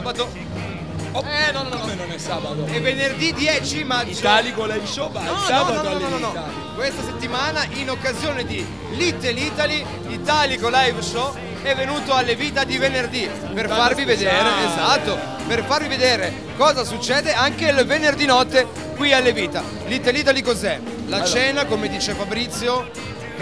sabato. Oh, Eh, no, no, no. come non è sabato? È venerdì 10 maggio. Italico Live Show va No, il sabato no, no, no, no, no. Questa settimana, in occasione di Little Italy, Italico Live Show, è venuto alle vita di venerdì per farvi vedere, esatto, per farvi vedere cosa succede anche il venerdì notte qui alle vita. Little Italy cos'è? La cena, come dice Fabrizio,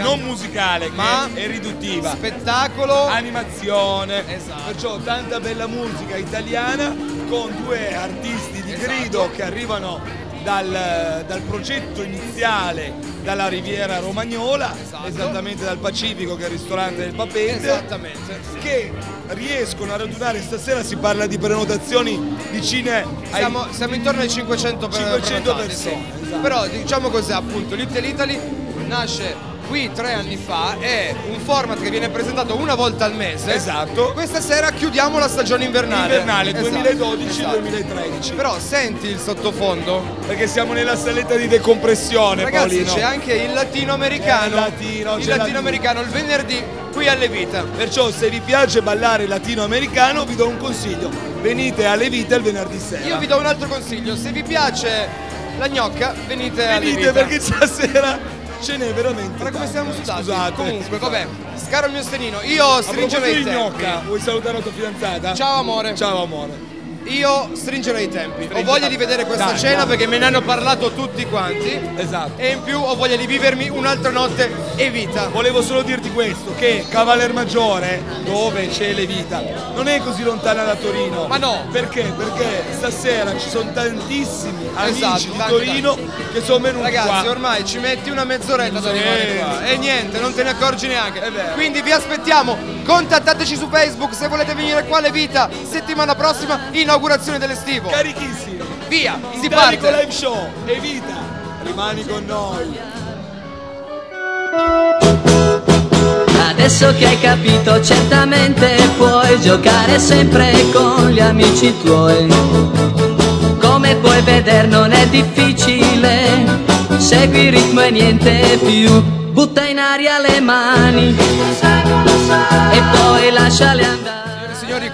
Non musicale, Ma- è riduttiva. spettacolo. Animazione, Esatto. perciò tanta bella musica italiana con due artisti di Esatto. grido che arrivano dal, dal progetto iniziale dalla Riviera Romagnola, Esatto. esattamente dal Pacifico che è il ristorante del Papete. Che riescono a radunare stasera si parla di prenotazioni vicine ai Siamo, siamo intorno ai 500, per- 500 prenotati, persone, sì. esatto. Però diciamo così appunto, Little Italy nasce qui tre anni fa, è un format che viene presentato una volta al mese. Esatto. Questa sera chiudiamo la stagione invernale. invernale Esatto, 2012-2013 esatto. Però senti il sottofondo? perché siamo nella saletta di decompressione Ragazzi c'è anche il latinoamericano. Il latino, il latinoamericano il venerdì qui alle vita. perciò se vi piace ballare latinoamericano vi do un consiglio venite alle vite il venerdì sera Io vi do un altro consiglio, se vi piace la gnocca venite, alle venite vita. perché stasera ce n'è veramente Guarda come siamo stati. scusate Comunque, vabbè, scaro il mio stenino. Io tempi. gnocca vuoi salutare la tua fidanzata? Ciao amore. ciao amore Io stringerei i tempi. Ho Stringi- voglia di vedere questa Dai, cena dai. perché me ne hanno parlato tutti quanti. esatto E in più ho voglia di vivermi un'altra notte e vita. Volevo solo dirti questo, che Cavaler Maggiore, dove c'è le vita, non è così lontana da Torino. Ma no. Perché? Perché stasera ci sono tantissimi amici Esatto, di tanti, Torino che sono venuti Ragazzi, qua. ormai ci metti una mezz'oretta Sì. arrivare qua. E niente, non te ne accorgi neanche. Quindi vi aspettiamo. Contattateci su Facebook se volete venire qua alle vita. Settimana prossima, inaugurazione dell'estivo. Carichissimi. Via, si Italico parte. Live Show e vita. Rimani con noi. Adesso che hai capito certamente puoi giocare sempre con gli amici tuoi. Come puoi vedere non è difficile, segui il ritmo e niente più. Butta in aria le mani e poi lasciale andare.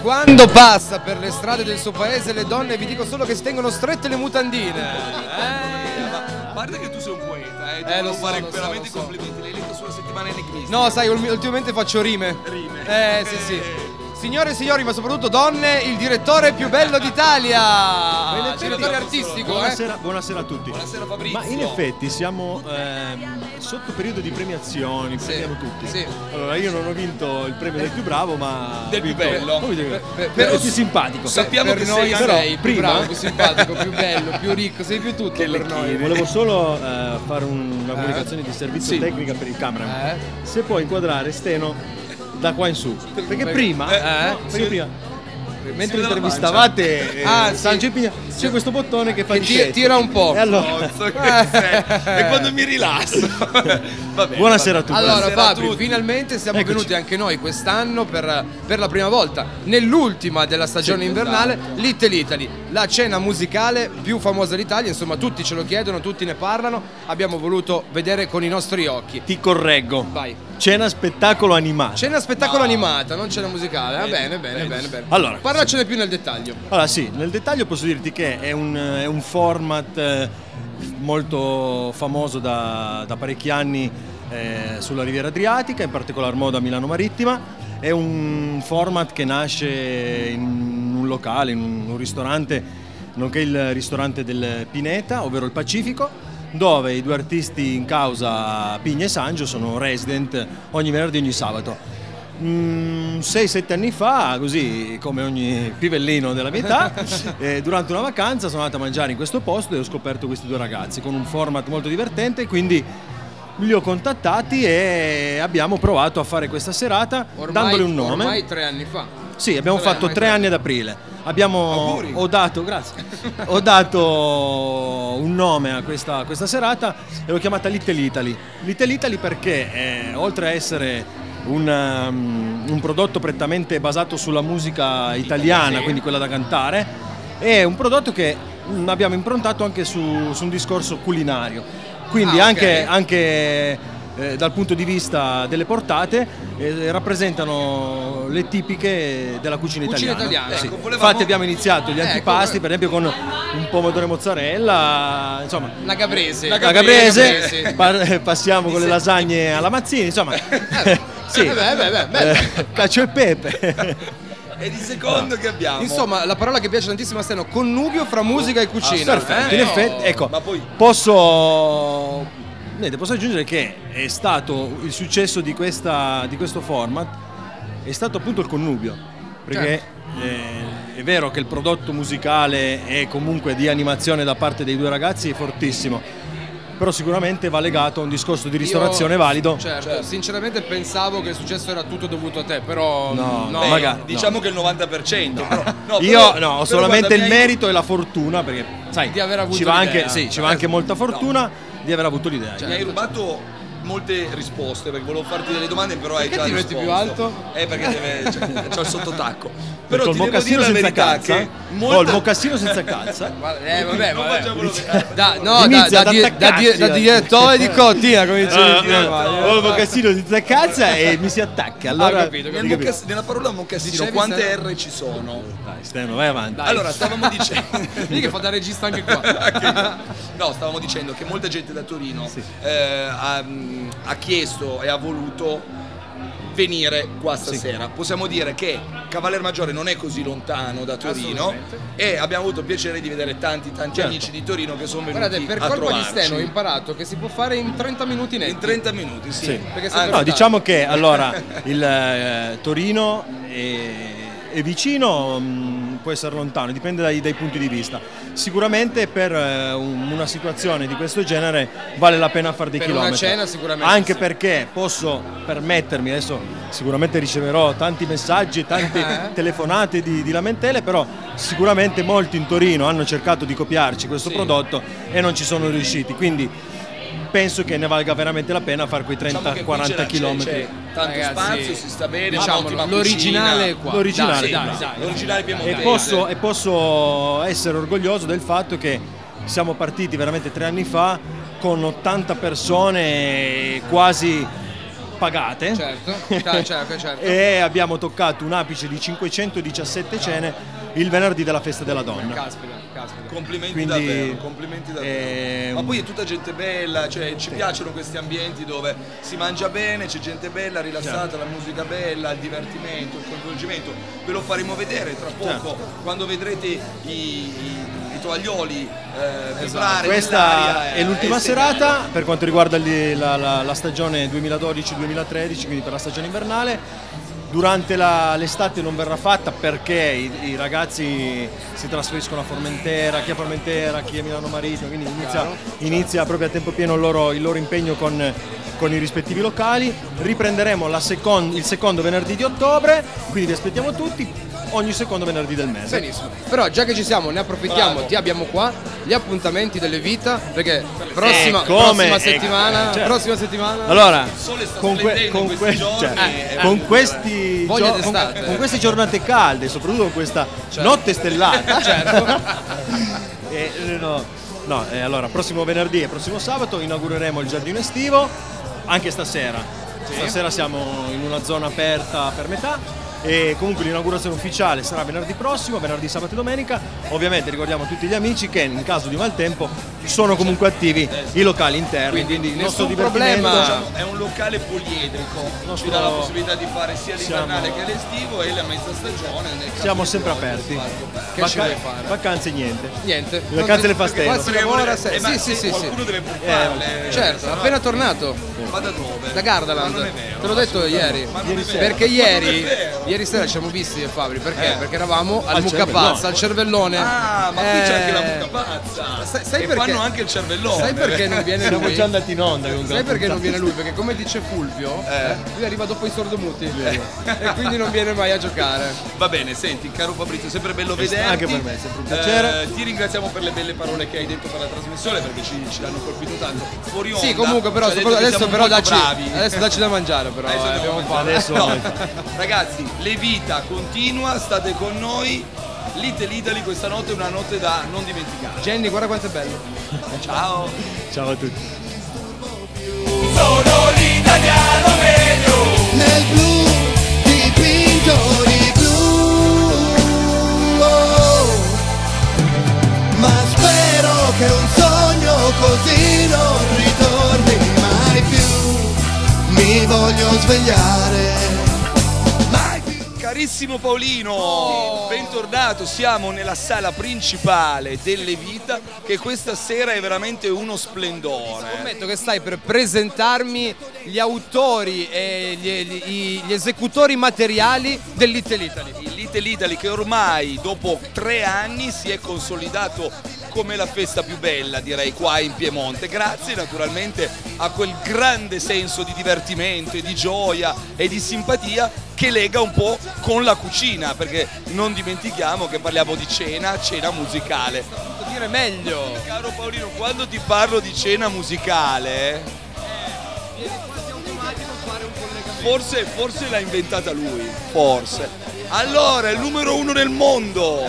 Quando passa per le strade del suo paese le donne vi dico solo che si tengono strette le mutandine. Eh, ma a parte che tu sei un poeta, eh, ti Eh, lo so, fare so, veramente so. complimenti. L'hai letto sulla settimana enigmistica. No, sai, ul- ultimamente faccio rime. Rime. Eh, sì, sì. Signore e signori, ma soprattutto donne, il direttore più bello d'Italia. Direttore artistico, eh. Buonasera, buonasera a tutti. Buonasera Fabrizio. Ma in effetti siamo ehm, sotto periodo di premiazioni, Sì, premiamo tutti. sì. Allora io non ho vinto il premio del più bravo, ma Del più bello. vinto- Per- per- per- più simpatico. Sappiamo per che noi sei sei però più prima- bravo, più simpatico, più bello, più ricco, sei più tutto per noi. Volevo solo eh, fare un- una comunicazione di servizio Sì. tecnica per il cameraman. Eh? Se puoi inquadrare Steno da qua in su. Perché Perché- prima, eh? no, perché Sì. prima mentre intervistavate eh, Ah, sì. San Gepigna, c'è questo bottone che fa Che tira un po'. E allora. E quando mi rilasso. Va bene, Buonasera a tutti. Allora Fabio, tutti. finalmente siamo Eccoci. venuti anche noi quest'anno per, per la prima volta, nell'ultima della stagione Sì, invernale, Little Italy, la cena musicale più famosa d'Italia, insomma tutti ce lo chiedono, tutti ne parlano, abbiamo voluto vedere con i nostri occhi. ti correggo. Vai. Cena spettacolo animato. Cena spettacolo animata, non cena musicale. Va bene, bene, bene, bene. Allora. parlacene più nel dettaglio. Allora sì, nel dettaglio posso dirti che è un, è un format eh, molto famoso da, da parecchi anni eh, sulla Riviera Adriatica, in particolar modo a Milano Marittima. È un format che nasce in un locale, in un ristorante, nonché il ristorante del Pineta, ovvero il Pacifico, dove i due artisti in causa, Pigna e Sangio, sono resident ogni venerdì e ogni sabato. 6-7 anni fa, così come ogni pivellino della mia età, eh, durante una vacanza sono andato a mangiare in questo posto e ho scoperto questi due ragazzi con un format molto divertente, quindi li ho contattati e abbiamo provato a fare questa serata dandole un nome. Ormai tre anni fa. Sì, abbiamo Vabbè, fatto tre tre. anni ad aprile. Abbiamo, ho dato, grazie, ho dato un nome a questa, questa serata e l'ho chiamata Little Italy. Little Italy perché eh, oltre a essere un, um, un prodotto prettamente basato sulla musica italiana, quindi quella da cantare, è un prodotto che mm, abbiamo improntato anche su, su un discorso culinario. Quindi Ah, ok. anche, anche, eh, dal punto di vista delle portate eh, rappresentano le tipiche della cucina, Cucina italiana. italiana. Sì. Ecco, volevamo- Infatti abbiamo iniziato gli Ecco, antipasti eh. per esempio con un pomodoro e mozzarella, insomma La Gabrese. la caprese, Gabrese. par- passiamo con le lasagne alla Mazzini, insomma sì. Eh, beh, beh, beh. Eh, cacio e pepe. E di secondo che abbiamo? Insomma, la parola che piace tantissimo a Steno, connubio fra musica e cucina. Perfetto, eh? in effetti, ecco, Ma poi- posso, niente, posso aggiungere che è stato il successo di, questa, di questo format, è stato appunto il connubio, perché Certo. eh, è vero che il prodotto musicale e comunque di animazione da parte dei due ragazzi è fortissimo, però sicuramente va legato a un discorso di ristorazione Io- valido. Certo, sinceramente pensavo che il successo era tutto dovuto a te, però No, no. Beh, magari- diciamo che il 90%. però- no, Io però- no, solamente il mi hai- merito e la fortuna, perché sai, Di aver avuto ci va anche, sì, ci va anche molta fortuna di aver avuto l'idea. Mi hai rubato molte risposte perché volevo farti delle domande, però hai Perché già ti metti risposto. più alto? Eh, perché deve, cioè, c'ho il sottotacco. Però Col ti devo mocassino dire la senza verità calza. che Ho il mocassino senza calza. Eh, vabbè, vabbè. Da, no, da, Inizia da, di- da, di- da eh. direttore di Cottina, come dicevi Ah, prima, ah, Mario. Ho il mocassino senza calza e mi si attacca. Allora, Ah, capito, Nel Hai capito? mocass- nella parola mocassino Dicevi, quante? R ci sono? Dai, Steno, vai avanti. Dai. Allora, stavamo dicendo... Lì che fa da regista anche qua. No, stavamo dicendo che molta gente da Torino eh, ha, mm, ha chiesto e ha voluto venire qua stasera. Possiamo dire che Cavaler Maggiore non è così lontano da Torino e abbiamo avuto il piacere di vedere tanti tanti Certo. amici di Torino che sono venuti Guardate, per a colpa di trovarci. Steno ho imparato che si può fare in 30 minuti netti. in 30 minuti, sì. Sì. Sei No, diciamo che allora il eh, Torino è, è vicino, mh, può essere lontano, dipende dai, dai punti di vista. Sicuramente per eh, un- una situazione di questo genere vale la pena fare dei Per una chilometri. cena sicuramente Anche sì. perché posso permettermi, adesso sicuramente riceverò tanti messaggi e tante Eh? telefonate di, di lamentele, però sicuramente molti in Torino hanno cercato di copiarci questo Sì. prodotto e non ci sono riusciti. Quindi penso che ne valga veramente la pena fare quei diciamo che qui 30-40 c'è- km. c'è tanto Ragazzi, spazio, si sta bene, diciamolo, un'ottima l'originale qua. L'originale, Dai, dai. L'originale E piemontese. posso, e posso essere orgoglioso del fatto che siamo partiti veramente tre anni fa con 80 persone quasi pagate Certo, certo, certo, certo. e abbiamo toccato un apice di 517 cene il venerdì della festa della donna. Caspita, caspita. Complimenti Quindi, davvero, complimenti davvero. ehm, Ma poi è tutta gente bella, cioè ci piacciono questi ambienti dove si mangia bene, c'è gente bella, rilassata, Certo. la musica bella, il divertimento, il coinvolgimento. Ve lo faremo vedere tra poco Certo. quando vedrete i, i- tovaglioli eh, vibrare. Questa è eh, l'ultima serata per quanto riguarda la, la- la stagione 2012-2013, quindi per la stagione invernale. Durante l'estate non verrà fatta perché i, i ragazzi si trasferiscono a Formentera, chi a Formentera, chi a Milano Marittima, quindi inizia, inizia proprio a tempo pieno il loro, il loro impegno con, con i rispettivi locali. Riprenderemo la secon- il secondo venerdì di ottobre, quindi vi aspettiamo tutti ogni secondo venerdì del mese. Benissimo. Però già che ci siamo, ne approfittiamo, Bravo. ti abbiamo qua, gli appuntamenti delle vita, perché prossima, Eh, come? prossima Eh, settimana, certo. prossima settimana. Allora, con, que- con que- questi giorni, cioè, eh, con questi Voglia gio- con, con queste giornate calde, soprattutto con questa notte stellata, Certo. Eh, eh, no, no, eh, allora, prossimo venerdì e prossimo sabato inaugureremo il giardino estivo, anche stasera. Stasera siamo in una zona aperta per metà. E comunque l'inaugurazione ufficiale sarà venerdì prossimo, venerdì, sabato e domenica. Ovviamente ricordiamo a tutti gli amici che in caso di maltempo sono comunque attivi i locali interni. Quindi Quindi, il nostro problema. Diciamo, è un locale poliedrico, ci Nostro- dà la possibilità di fare sia l'invernale Siamo- che l'estivo e la mezza stagione. Siamo sempre aperti. Che ci Vaca-? Vacanze niente. Niente. Le vacanze le fa Steno. Qua si lavora, se- Eh, ma sì, sì, sì, qualcuno deve buffarle. Certo, se no- appena tornato Ma da dove? da Gardaland. Vero. Te l'ho detto ieri. Vero. Perché ieri, ieri sera ci siamo visti e Fabri, perché? Eh. Perché eravamo al, Al Mucca. Pazza, al cervellone. Ah, ma qui c'è anche la Eh, mucca pazza. Sai- sai perché- fanno anche il cervellone. Sai perché non viene Siamo lui? già andati in onda con Sai perché non viene lui? Perché come dice Fulvio, Eh. lui arriva dopo i sordomuti e quindi non viene mai a giocare. Va bene, senti, caro Fabrizio, sempre bello vederti. Anche per me è sempre un piacere. Eh, ti ringraziamo per le belle parole che hai detto per la trasmissione perché ci, ci hanno colpito tanto. Fuori onda. Sì, comunque però adesso siamo però dacci, adesso dacci da mangiare però, Adesso eh, abbiamo fame. Adesso No. Ragazzi, le vita continua, state con noi. Little Italy questa notte è una notte da non dimenticare. Jenny, guarda quanto è bello. Ciao. Ciao a tutti. italiano medio. nel blu dipinto di blu. Oh. Ma spero che un sogno così non ritorni mai più. Mi voglio svegliare. Carissimo Paolino, bentornato, siamo nella sala principale delle Vita che questa sera è veramente uno splendore. Scommetto che stai per presentarmi gli autori e gli, gli- gli esecutori materiali del Little Italy. Little Italy che ormai dopo tre anni si è consolidato come la festa più bella direi qua in Piemonte. Grazie naturalmente a quel grande senso di divertimento e di gioia e di simpatia che lega un po' con la cucina perché non dimentichiamo che parliamo di cena, cena musicale. Posso dire meglio. caro Paolino quando ti parlo di cena musicale forse, forse l'ha inventata lui forse allora, il numero uno nel mondo,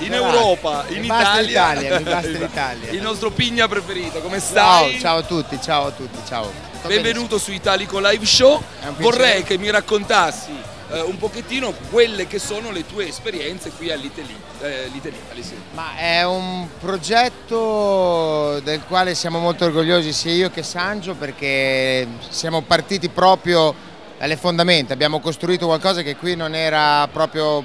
in Europa, in Mi Italia. l'Italia, mi basta l'Italia. Il nostro pigna preferito, come Ciao, stai? ciao a tutti, ciao a tutti, ciao. Sto Benvenuto su Italico Live Show. Vorrei che mi raccontassi eh, un pochettino quelle che sono le tue esperienze qui all'Italy. Eh, sì. benissimo. Ma è un progetto del quale siamo molto orgogliosi sia io che Sangio perché siamo partiti proprio dalle fondamenta, abbiamo costruito qualcosa che qui non era proprio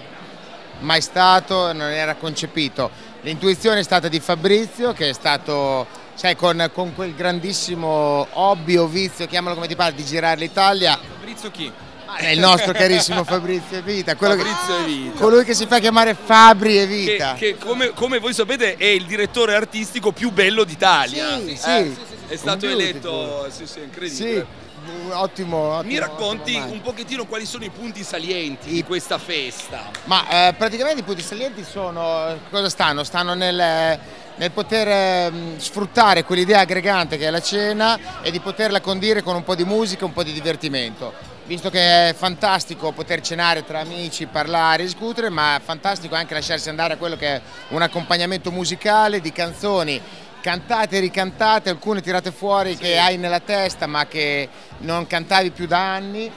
mai stato, non era concepito. L'intuizione è stata di Fabrizio che è stato, sai, con, con quel grandissimo hobby o vizio, chiamalo come ti pare, di girare l'Italia, Fabrizio chi? è il nostro carissimo Fabrizio Vita, quello che- Fabrizio e Vita. colui che si fa chiamare Fabri e Che, che come, come voi sapete è il direttore artistico più bello d'Italia. Sì, sì. Eh, È stato eletto, sì, sì, incredibile. Sì, ottimo, ottimo Mi racconti ottimo un pochettino quali sono i punti salienti di questa festa? Ma eh, praticamente i punti salienti sono, cosa stanno? Stanno nel, nel poter ehm, sfruttare quell'idea aggregante che è la cena e di poterla condire con un po' di musica, un po' di divertimento. Visto che è fantastico poter cenare tra amici, parlare, discutere, ma è fantastico anche lasciarsi andare a quello che è un accompagnamento musicale di canzoni cantate e ricantate, alcune tirate fuori che hai nella testa ma che non cantavi più da anni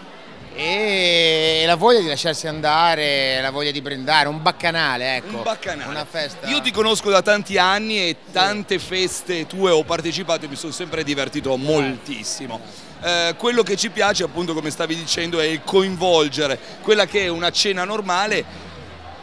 e la voglia di lasciarsi andare, la voglia di brindare, un baccanale, ecco. Un baccanale. Una festa. Io ti conosco da tanti anni e tante feste tue ho partecipato e mi sono sempre divertito moltissimo. Eh, quello che ci piace, appunto, come stavi dicendo, è il coinvolgere quella che è una cena normale.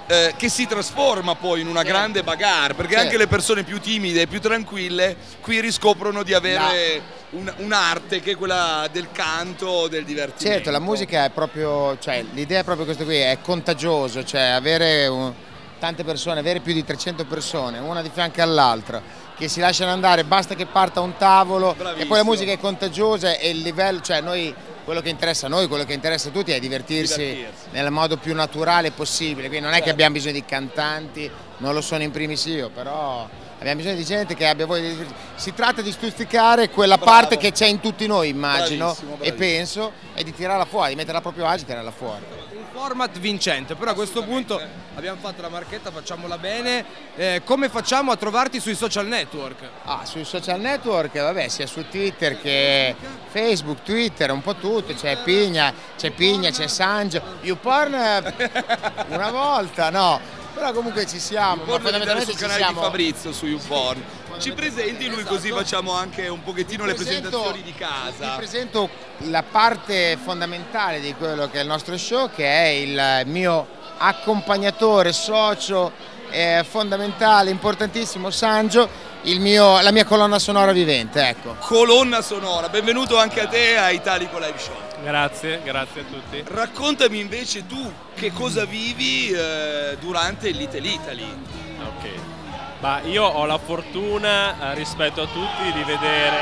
Eh, che si trasforma poi in una Certo. grande bagarre perché Certo. anche le persone più timide e più tranquille qui riscoprono di avere un- un'arte che è quella del canto, del divertimento. Certo, la musica è proprio, cioè l'idea è proprio questa qui, è contagioso, cioè avere un- tante persone, avere più di 300 persone, una di fianco all'altra, che si lasciano andare, basta che parta un tavolo e Bravissimo. poi la musica è contagiosa e il livello, cioè noi, quello che interessa a noi, quello che interessa a tutti è divertirsi, Divertirsi. nel modo più naturale possibile, quindi non è che abbiamo bisogno di cantanti, non lo sono in primis io, però abbiamo bisogno di gente che abbia voglia di. Si tratta di stuzzicare quella Bravo. parte che c'è in tutti noi, immagino, Bravissimo, e bravissimo. penso, e di tirarla fuori, di metterla proprio agio e tirarla fuori. Un format vincente, però a questo punto abbiamo fatto la marchetta, facciamola bene. Eh, come facciamo a trovarti sui social network? Ah, sui social network, vabbè, sia su Twitter che Facebook, Twitter, un po' tutto, c'è Pigna, c'è Pigna, c'è Sangio, YouPorn eh, una volta, no, però comunque ci siamo, fondamentalmente sul canale siamo. di Fabrizio su YouPorn. Ci presenti lui così Esatto. facciamo anche un pochettino le presento- presentazioni di Vi casa. presento la parte fondamentale di quello che è il nostro show, che è il mio accompagnatore, socio eh, fondamentale, importantissimo, Sangio, il mio- la mia colonna sonora vivente, ecco. Colonna sonora, benvenuto anche a te a Italico Live Show. Grazie, grazie a tutti. Raccontami invece tu che cosa vivi eh, durante il Little Italy. Ok. Ma io ho la fortuna eh, rispetto a tutti di vedere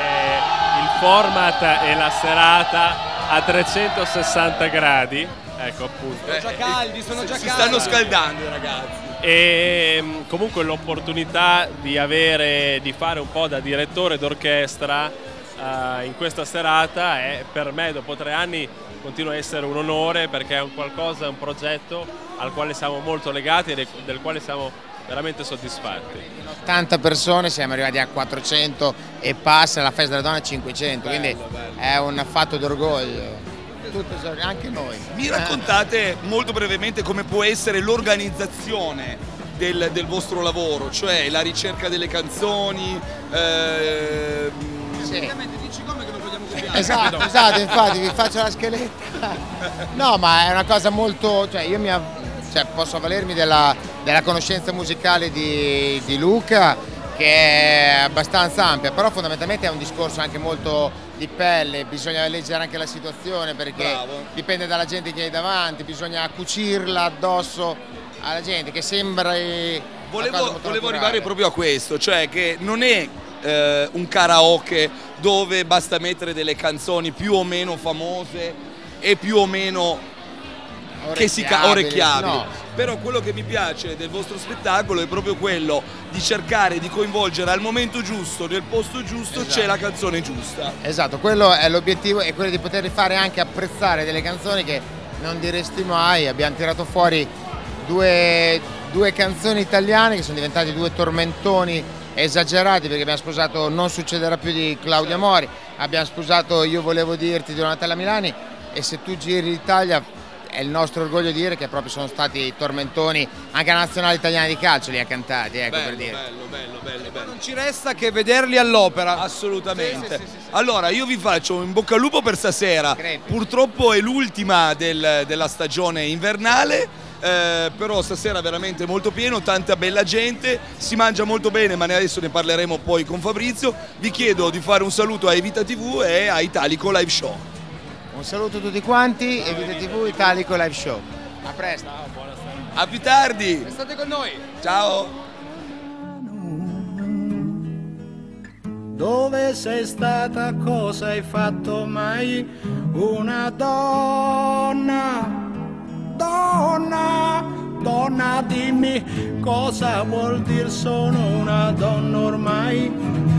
il format e la serata a 360 gradi. Ecco appunto. Eh, già caldi, sono già si caldi. stanno scaldando i ragazzi. E mm, comunque l'opportunità di avere, di fare un po' da direttore d'orchestra eh, in questa serata è per me dopo tre anni continua a essere un onore perché è un qualcosa, un progetto al quale siamo molto legati e del, quale siamo veramente soddisfatti. 80 persone, siamo arrivati a 400 e passa, la festa della donna a 500, quindi è un fatto d'orgoglio. Anche noi. Mi raccontate molto brevemente come può essere l'organizzazione del, del vostro lavoro, cioè la ricerca delle canzoni. ehm, Sì. dici come che non vogliamo copiare. Esatto, esatto, infatti vi faccio la scaletta. No, ma è una cosa molto, cioè io mi av- cioè, posso avvalermi della, della conoscenza musicale di, di Luca che è abbastanza ampia, però fondamentalmente è un discorso anche molto di pelle, bisogna leggere anche la situazione perché Bravo. dipende dalla gente che hai davanti, bisogna cucirla addosso alla gente che sembra eh, Volevo, volevo arrivare proprio a questo, cioè che non è eh, un karaoke dove basta mettere delle canzoni più o meno famose e più o meno che si ca- orecchiabili. no. Però quello che mi piace del vostro spettacolo è proprio quello di cercare di coinvolgere al momento giusto, nel posto giusto, Esatto. c'è la canzone giusta. Esatto, quello è l'obiettivo e quello di poter fare anche apprezzare delle canzoni che non diresti mai. Abbiamo tirato fuori due, due canzoni italiane che sono diventate due tormentoni esagerati perché abbiamo sposato Non succederà più di Claudia Mori, abbiamo sposato Io volevo dirti di Donatella Milani e se tu giri l'Italia è il nostro orgoglio dire che proprio sono stati tormentoni anche la nazionale italiana di calcio li ha cantati, ecco per Bello, dire. bello, bello, bello, bello. Non ci resta che vederli all'opera. Assolutamente. Allora, io vi faccio un bocca al lupo per stasera. Crepi. Purtroppo è l'ultima del- della stagione invernale. Eh, però stasera veramente molto pieno, tanta bella gente, si mangia molto bene, ma ne- adesso ne parleremo poi con Fabrizio. Vi chiedo di fare un saluto a Evita TV e a Italico Live Show. Un saluto a tutti quanti e Vita TV Italico Live Show. A presto. A più tardi. State con noi. Ciao. Dove sei stata? Cosa hai fatto mai? Una donna, donna, donna dimmi cosa vuol dire sono una donna ormai?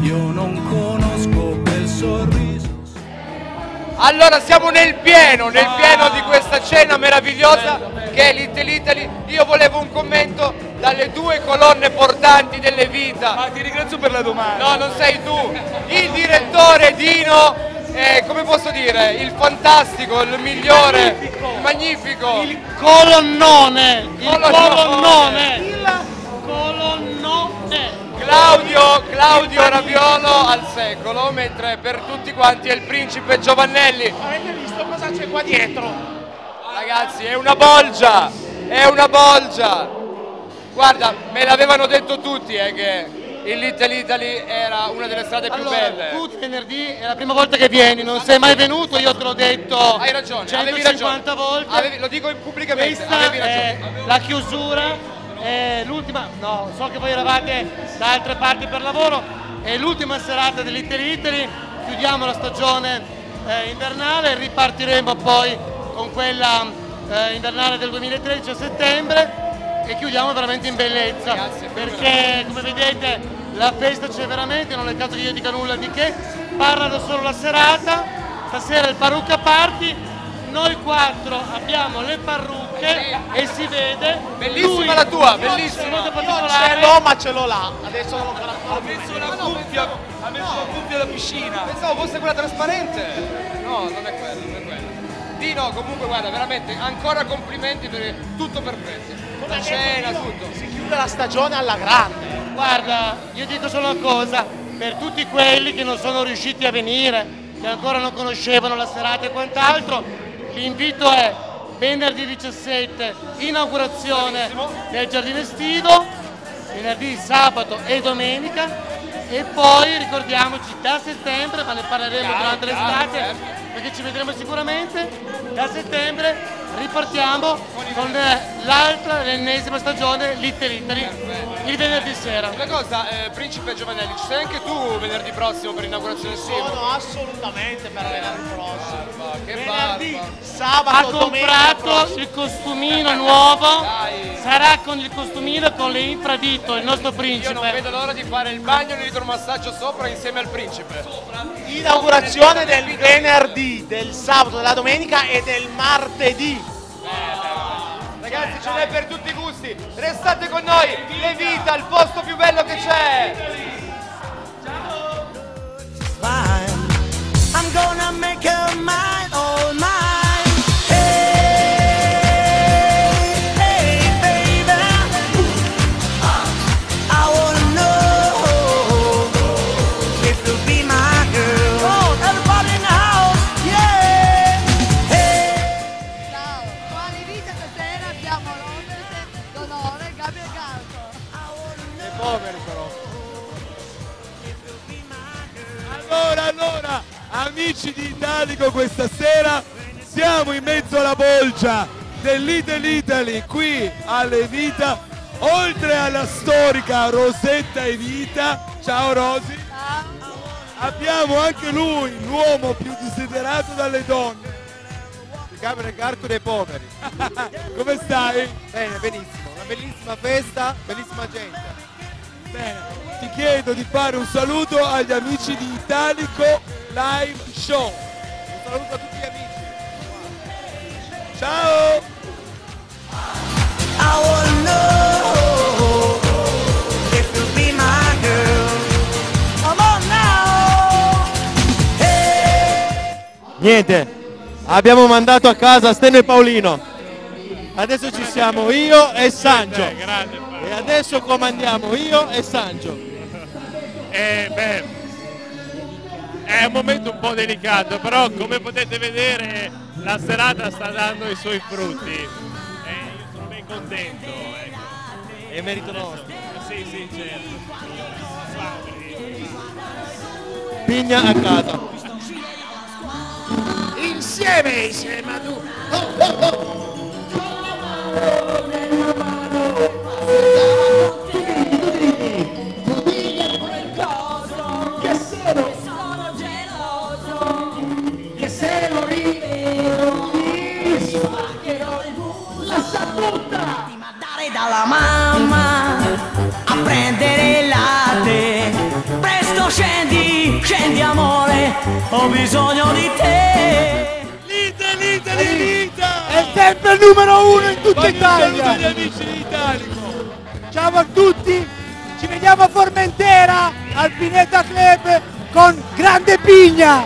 Io non conosco quel sorriso. Allora siamo nel pieno, nel pieno di questa cena meravigliosa che è Little Italy. Io volevo un commento dalle due colonne portanti delle vita. ti ringrazio per la domanda. No, non sei tu. Il direttore Dino, eh, come posso dire, il fantastico, il migliore, il magnifico. Il colonnone, il Colonnone. colonnone, il colonnone. Claudio, Claudio Raviolo al secolo, mentre per tutti quanti è il principe Giovannelli. Avete visto cosa c'è qua dietro? Ragazzi, è una bolgia, è una bolgia. Guarda, me l'avevano detto tutti eh, che il Little Italy era una delle strade più Allora, belle. tu venerdì è la prima volta che vieni, non sei mai venuto, io te l'ho detto Hai ragione, avevi 150 ragione. volte. Avevi- lo dico pubblicamente, Questa avevi è la chiusura, è l'ultima, no, so che voi eravate da altre parti per lavoro, è l'ultima serata dell'Italy Italy, chiudiamo la stagione eh, invernale, ripartiremo poi con quella eh, invernale del 2013 a settembre e chiudiamo veramente in bellezza, Grazie, perché come vedete la festa c'è veramente, non è il caso che io dica nulla di che, parla da solo la serata, stasera il parrucca party, noi quattro abbiamo le parrucche e si vede. Bellissima Lui- la tua, bellissima. molto Io particolare. ma ce l'ho là. Adesso non lo Ha messo la cuffia, ha messo la cuffia da piscina. Pensavo fosse quella trasparente. No, non è quella, non è quella. Dino, comunque guarda, veramente ancora complimenti per tutto perfetto. La cena, tutto. Si chiude la stagione alla grande. Guarda, io dico solo una cosa, per tutti quelli che non sono riusciti a venire, che ancora non conoscevano la serata e quant'altro, l'invito è venerdì 17, inaugurazione del giardino estivo, venerdì, sabato e domenica e poi ricordiamoci da settembre, ma ne parleremo durante l'estate, certo. perché ci vedremo sicuramente, da settembre ripartiamo con eh, l'altra, l'ennesima stagione, Little Italy, il venerdì sera. Una cosa, eh, Principe Giovanelli, ci sei anche tu venerdì prossimo per l'inaugurazione del Simo? Sono assolutamente per venerdì prossimo. Che Venerdì, barba. sabato, Ha domenica comprato prossimo. il costumino nuovo, Dai. Sarà con il costumino e con le infradito, il nostro Io non principe. vedo l'ora di fare il bagno e l'idromassaggio sopra insieme al principe. Inaugurazione del venerdì, del sabato, della domenica e del martedì. Ragazzi ce n'è per tutti i gusti, restate con noi, Le Vita, il posto più bello che c'è! fine. Poveri però. Allora, allora, amici di Italico questa sera siamo in mezzo alla bolgia dell'Ital Italy qui alle Vita, oltre alla storica Rosetta Evita. Ciao Rosy. Abbiamo anche lui, l'uomo più desiderato dalle donne. Gabriele Garco dei poveri. Come stai? Bene, benissimo. Una bellissima festa, bellissima gente. Bene, ti chiedo di fare un saluto agli amici di Italico Live Show. Un saluto a tutti gli amici. Ciao! Niente, abbiamo mandato a casa Steno e Paolino. Adesso ci siamo io e Sangio. E adesso comandiamo io e Sangio. Eh, beh, è un momento un po' delicato, però come potete vedere la serata sta dando i suoi frutti. E io sono ben contento. Ecco. È merito nostro. Sì, sì, certo. Pigna a casa. Insieme, insieme ad un... Oh, oh, oh. Dalla mamma a prendere il latte. Presto scendi, scendi amore, ho bisogno di te. Lita, lita, lita! È sempre il numero uno in tutta Voglio un saluto Italia. agli amici di Italico. Ciao a tutti, ci vediamo a Formentera al Pineta Club con grande pigna.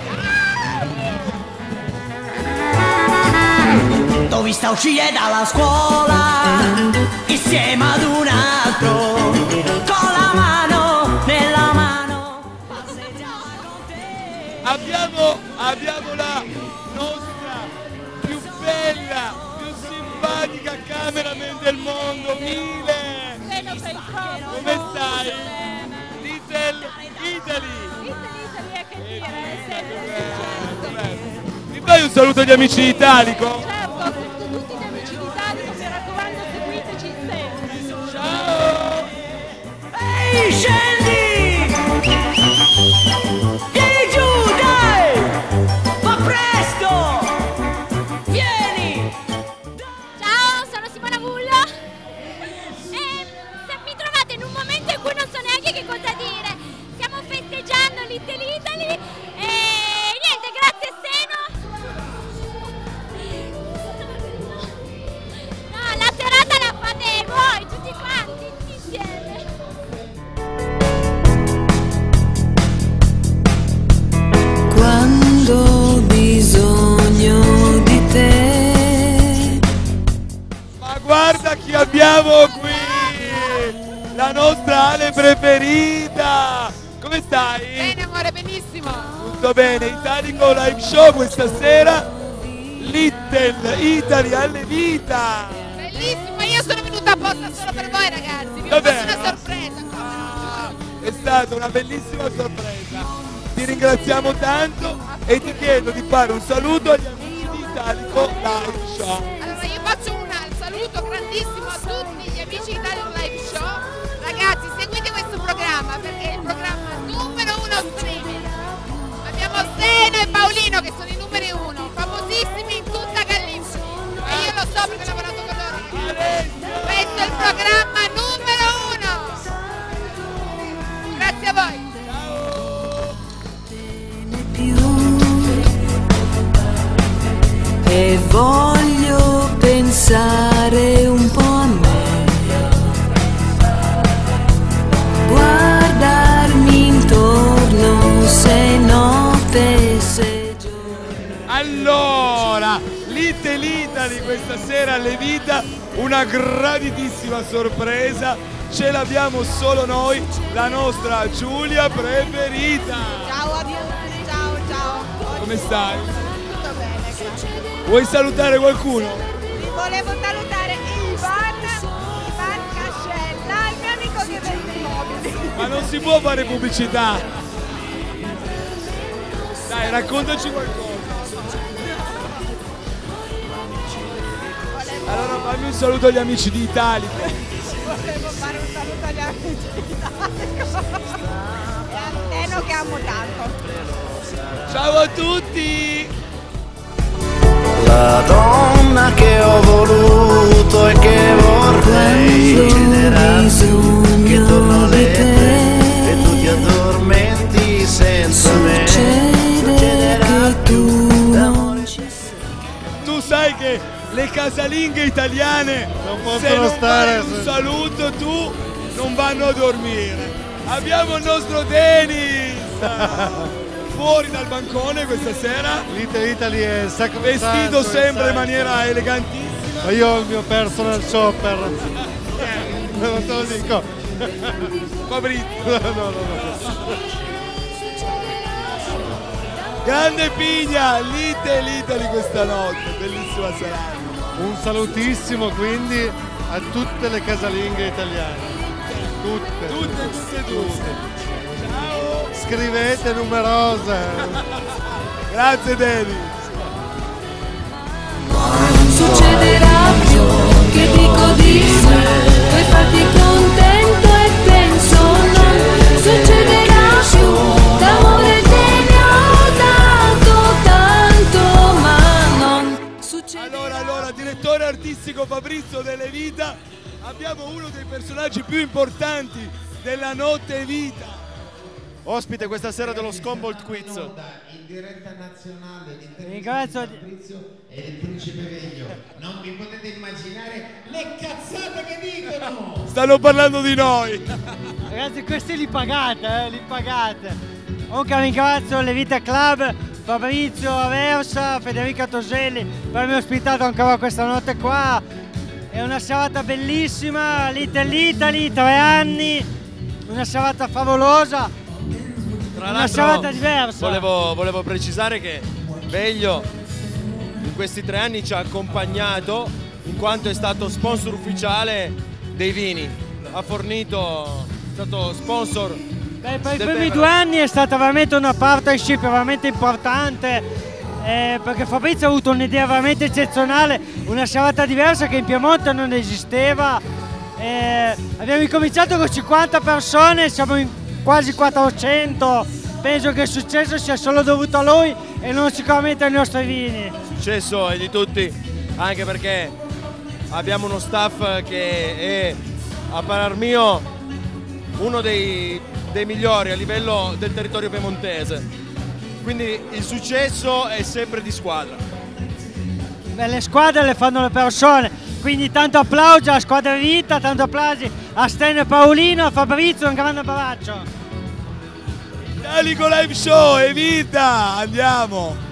T'ho vista uscire dalla scuola insieme ad un altro, con la mano nella mano. Abbiamo, abbiamo la nostra più bella, più simpatica cameraman del mondo, Mile! Come stai? Little Italy! Mi fai un saluto agli amici Italico? Show questa sera, Little Italy alle vita! Bellissimo, io sono venuta apposta solo per voi ragazzi. Vi ho fatto una sorpresa. È stata una bellissima sorpresa. Ti ringraziamo tanto e ti chiedo di fare un saluto agli amici di Italico Live Show. Ho lavorato con loro. Questo è il programma numero uno. Grazie a voi. E voglio pensare questa sera alle vita, una graditissima sorpresa, ce l'abbiamo solo noi, la nostra Giulia preferita. Ciao a ciao ciao. Come stai? Tutto bene, grazie. Vuoi salutare qualcuno? Volevo salutare Ivan, Ivan Cascella, il mio amico che vende i mobili. Ma non si può fare pubblicità. Dai, raccontaci qualcosa. Allora fammi un saluto agli amici di Italia. Volevo fare un saluto agli amici di Italia. E a Steno che amo tanto. Ciao a tutti! La donna che ho voluto e che vorrei Succederà le casalinghe italiane possono se non stare un saluto tu non vanno a dormire. Abbiamo il nostro Denis fuori dal bancone questa sera. L'Italy Italy è sacrosanto. Vestito sempre in maniera elegantissima. Ma io ho il mio personal shopper. Non te lo dico. Fabrizio. No, no, no. Grande piglia, lite l'Italy questa notte, bellissima serata. Un salutissimo quindi a tutte le casalinghe italiane. Tutte. Tutte, tutte, tutte. Ciao. Scrivete numerose. Grazie Denis. succederà più che dico di sì puoi farti contento e penso non succederà più artistico Fabrizio Delle Vita, abbiamo uno dei personaggi più importanti della notte vita. Ospite questa sera dello Scombolt Quiz. in diretta nazionale Ringrazio Fabrizio e il principe Veglio. Non vi potete immaginare le cazzate che dicono! Stanno parlando di noi. Ragazzi questi li pagate, eh, li pagate. Comunque ringrazio le Vita Club, Fabrizio Aversa, Federica Toselli per avermi ospitato ancora questa notte qua. È una serata bellissima, Little Italy, tre anni, una serata favolosa, Tra una serata diversa. Volevo, volevo precisare che Veglio in questi tre anni ci ha accompagnato in quanto è stato sponsor ufficiale dei vini. Ha fornito, è stato sponsor. Beh, per i primi due anni è stata veramente una partnership veramente importante eh, perché Fabrizio ha avuto un'idea veramente eccezionale, una serata diversa che in Piemonte non esisteva. Eh, abbiamo incominciato con 50 persone, siamo in quasi 400. Penso che il successo sia solo dovuto a lui e non sicuramente ai nostri vini. Il successo è di tutti, anche perché abbiamo uno staff che è, a parer mio, uno dei, dei migliori a livello del territorio piemontese. Quindi il successo è sempre di squadra. Beh, le squadre le fanno le persone, quindi tanto applauso alla squadra vita, tanto applausi a Steno e Paolino, a Fabrizio, un grande abbraccio. Italico Live Show, evita, andiamo.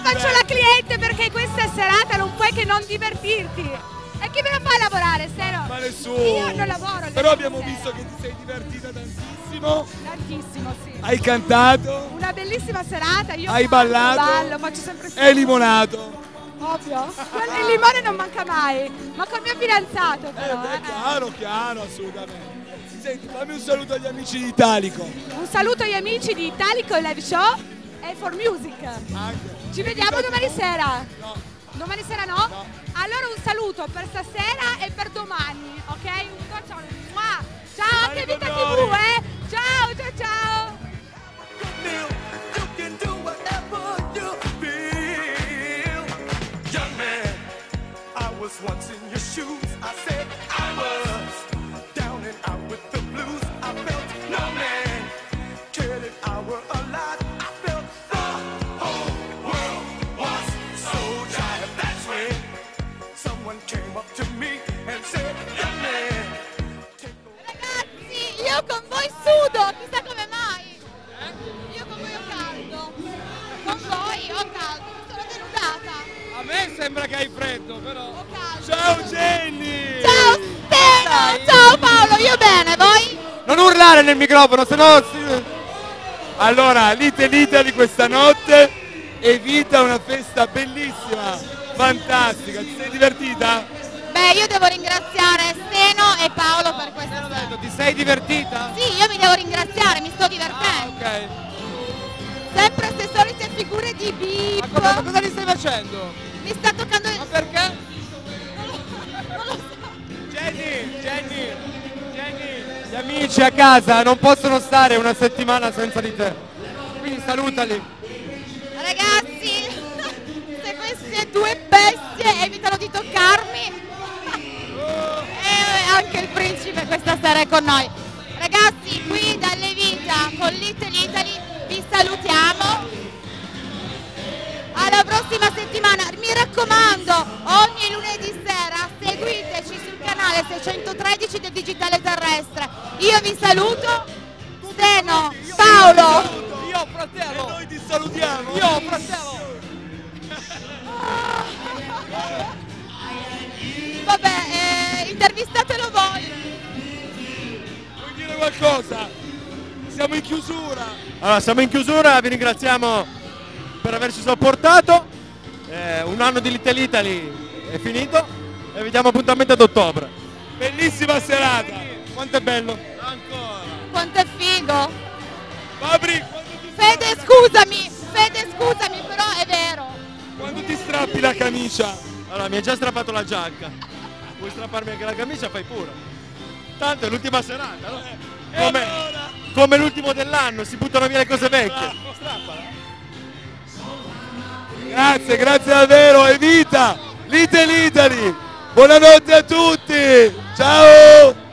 Ti faccio la cliente perché questa serata non puoi che non divertirti. E chi me la fa lavorare, Steno? Ma nessuno. Io non lavoro. Però abbiamo sera. visto che ti sei divertita tantissimo. Tantissimo, sì. Hai cantato, Una bellissima serata. Io Hai ballato? Ballo, faccio sempre hai limonato. Ovvio. Il limone non manca mai. Ma col mio fidanzato però. Beh, eh. chiaro, chiaro, assolutamente. Senti, fammi un saluto agli amici di Italico. Un saluto agli amici di Italico Live Show e For Music. Ci vediamo domani sera. Domani sera no? Allora un saluto per stasera e per domani, ok? Un bacione. Microfono, sennò si... Allora, Little Italy questa notte evita una festa bellissima, fantastica. Ti sei divertita? Beh, io devo ringraziare Steno e Paolo per questa sera. Ti sei divertita? Sì, io mi devo ringraziare, mi sto divertendo. Ok. Sempre queste solite figure di bip. Ma cosa, cosa li stai facendo? Mi sta toccando il... Ma perché? Jenny, Jenny, Jenny. Gli amici a casa non possono stare una settimana senza di te. Quindi salutali. Ragazzi, se queste due bestie evitano di toccarmi, e anche il principe questa sera è con noi. Ragazzi, qui dalle vita con Little Italy vi salutiamo. Alla prossima settimana, mi raccomando, ogni lunedì sera seguiteci sul canale 613 del Digitale Terrestre. Io vi saluto, Steno, Paolo. Io fratello. E noi ti salutiamo. Io, fratello. Vabbè, eh, intervistatelo voi. Vuoi dire qualcosa? Siamo in chiusura. Allora, siamo in chiusura, vi ringraziamo per averci sopportato. Eh, un anno di Little Italy è finito e vi diamo appuntamento ad ottobre. Bellissima serata. Quanto è bello. Quanto è figo. Fabri, Fede, scusami, Fede, scusami, però è vero. quando ti strappi la camicia? Allora, mi hai già strappato la giacca. Vuoi strapparmi anche la camicia? Fai pure. Tanto è l'ultima serata, no? Come, come l'ultimo dell'anno, si buttano via le cose vecchie. Grazie, grazie davvero, Evita, Little Italy. Buonanotte a tutti. Tchau!